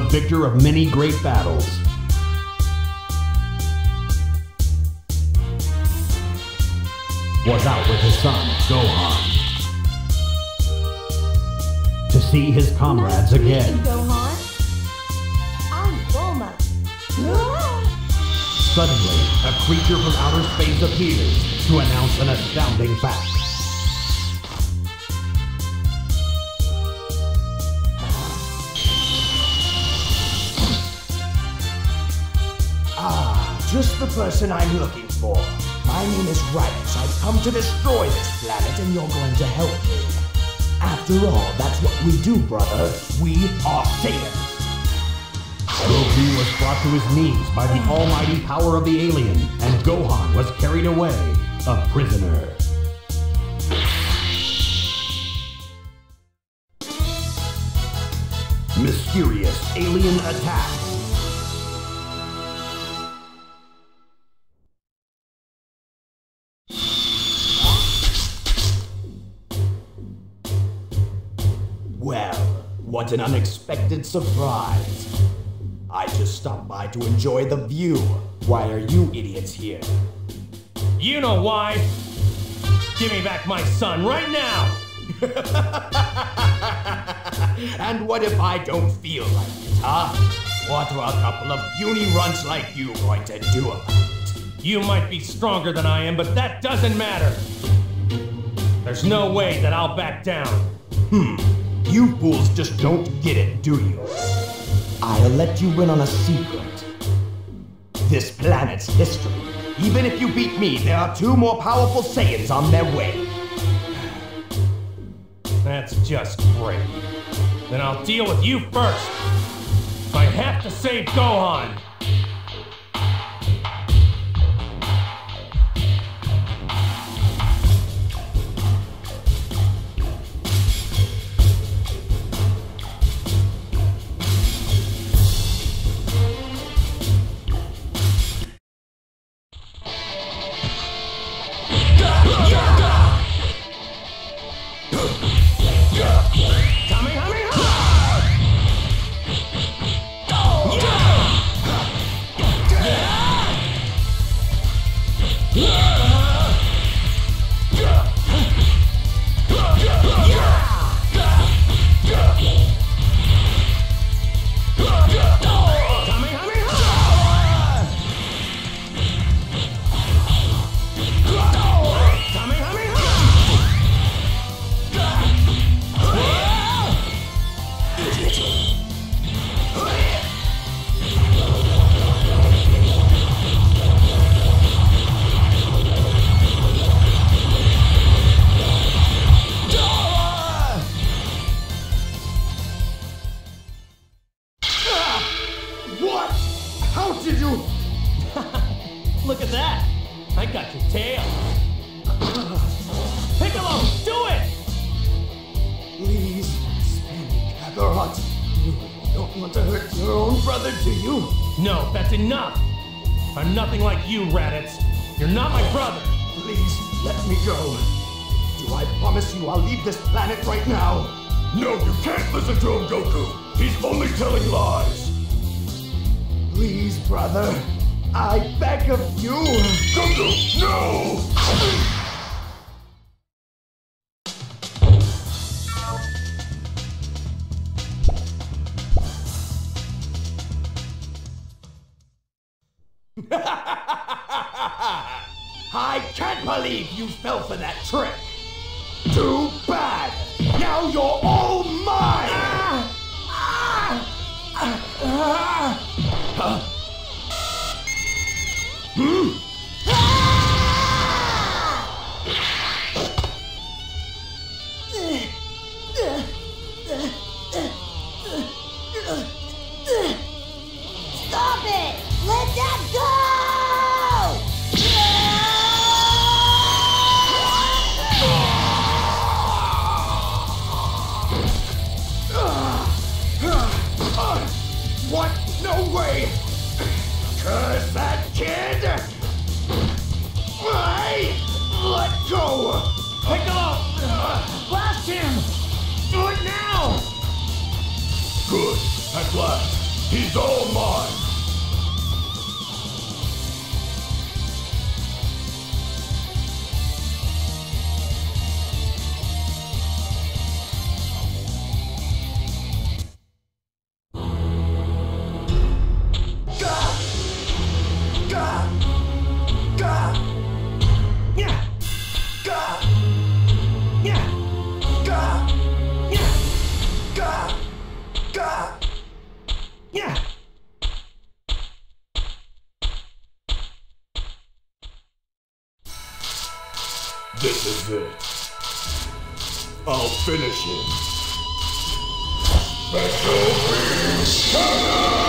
victor of many great battles. Was out with his son, Gohan. To see his comrades again. Gohan. I'm Bulma. Suddenly, a creature from outer space appears to announce an astounding fact. Just the person I'm looking for. My name is Raditz. I've come to destroy this planet, and you're going to help me. After all, that's what we do, brother. We are Saiyans. Goku was brought to his knees by the almighty power of the alien, and Gohan was carried away, a prisoner. Mysterious alien attack. An unexpected surprise. I just stopped by to enjoy the view. Why are you idiots here? You know why? Give me back my son right now! And what if I don't feel like it, huh? What are a couple of uni runts like you going to do about it? You might be stronger than I am, but that doesn't matter. There's no way that I'll back down. Hmm. You fools just don't get it, do you? I'll let you in on a secret. This planet's history. Even if you beat me, there are two more powerful Saiyans on their way. That's just great. Then I'll deal with you first. If I have to save Gohan, How did you? look at that! I got your tail. Piccolo, do it! Please, spare me, Kakarot. You don't want to hurt your own brother, do you? No, that's enough. I'm nothing like you, Raditz. You're not my brother. Please, let me go. Do I promise you I'll leave this planet right now? No, you can't listen to him, Goku. He's only telling lies. Please, brother. I beg of you. Goku, no! I can't believe you fell for that trick. Too bad. Now you're all mine. Stop it! Let What? No way! Curse that kid! Good. At last. He's all mine. This is it. I'll finish him. Beam Cannon!